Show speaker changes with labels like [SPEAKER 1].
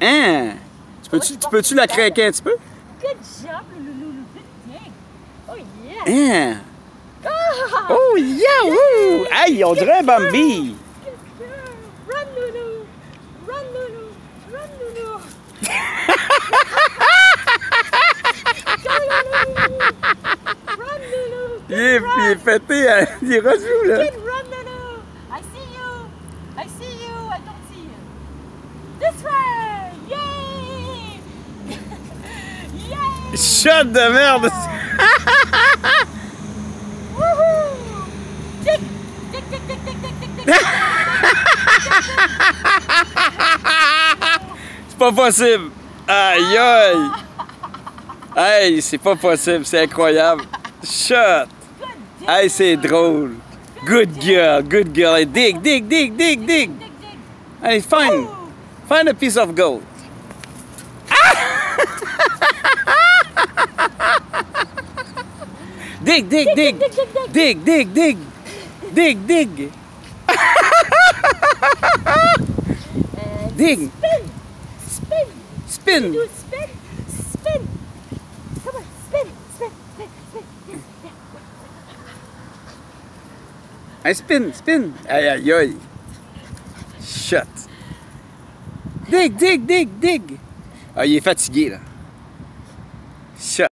[SPEAKER 1] Hein? Tu peux-tu tu peux-tu la craquer un petit peu?
[SPEAKER 2] Good job, Loulou. Thing. Oh, yeah.
[SPEAKER 1] Hein? Oh, yeah! Woo! Hey, on dirait un Bambi!
[SPEAKER 2] Run, Loulou. Run, Loulou. Run, Loulou. Run, Loulou.
[SPEAKER 1] Il est, il est pété, hein? il est là?
[SPEAKER 2] Run, Loulou. I see you. I see you. I don't see you. This
[SPEAKER 1] Shot de merde! C'est pas possible! Aïe aïe! Hey, c'est pas possible, c'est incroyable! Shot!
[SPEAKER 2] Dig.
[SPEAKER 1] Hey, c'est drôle! Good girl, good girl! Hey, dig, dig, dig! Dig, dig. Hey, find, find a piece of gold. Dig, dig, dig!
[SPEAKER 2] Dig, dig, dig, dig.
[SPEAKER 1] Dig, dig, dig! Dig, dig!
[SPEAKER 2] And
[SPEAKER 1] Dig!
[SPEAKER 2] spin. Spin.
[SPEAKER 1] Spin!
[SPEAKER 2] Spin. Come on. Spin. Spin. Spin. Spin.
[SPEAKER 1] Hey, spin, spin! Aïe, aïe, aïe! Shot! Dig, dig, dig, dig! Ah, il est fatigué, là? Shot!